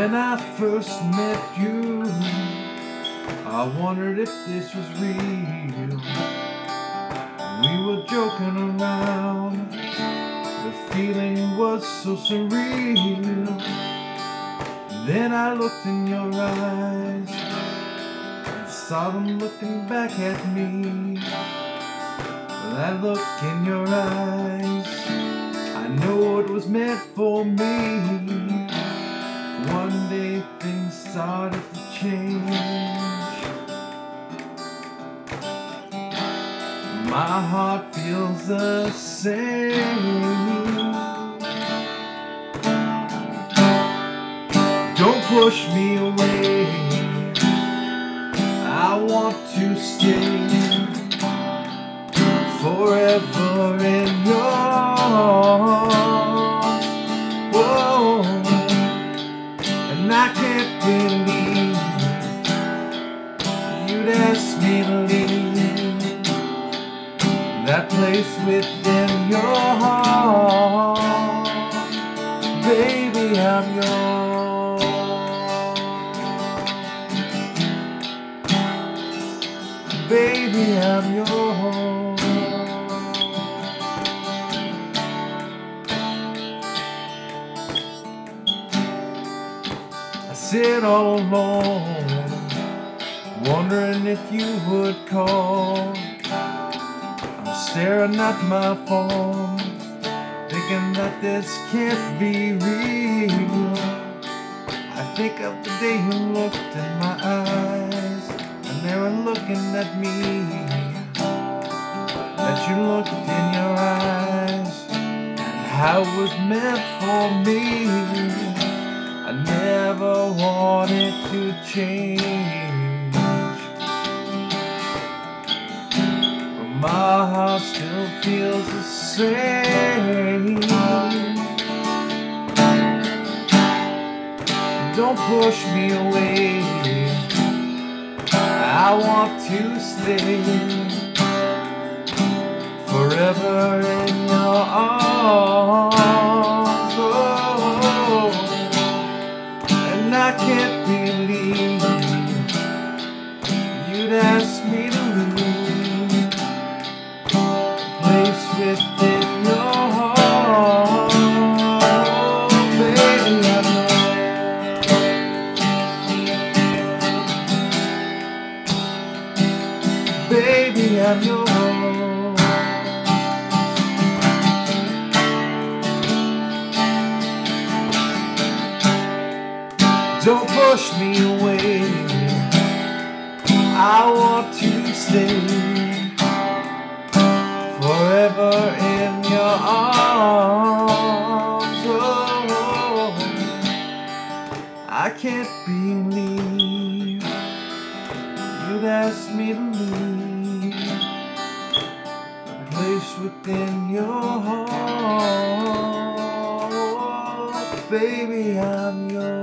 When I first met you, I wondered if this was real. We were joking around, the feeling was so surreal. Then I looked in your eyes and saw them looking back at me. That look in your eyes, I know it was meant for me. One day things started to change. My heart feels the same. Don't push me away. Your heart. Baby, I'm yours. Baby, I'm yours. I sit all alone, wondering if you would call. Staring at my phone, thinking that this can't be real. I think of the day you looked in my eyes, and they were looking at me. That you looked in your eyes, and how it was meant for me. I never wanted to change. Feels the same. Don't push me away. I want to stay forever in Baby, I'm yours. Don't push me away. I want to stay forever in your arms. Oh, I can't believe you'd ask me to leave within your heart. Baby, I'm yours.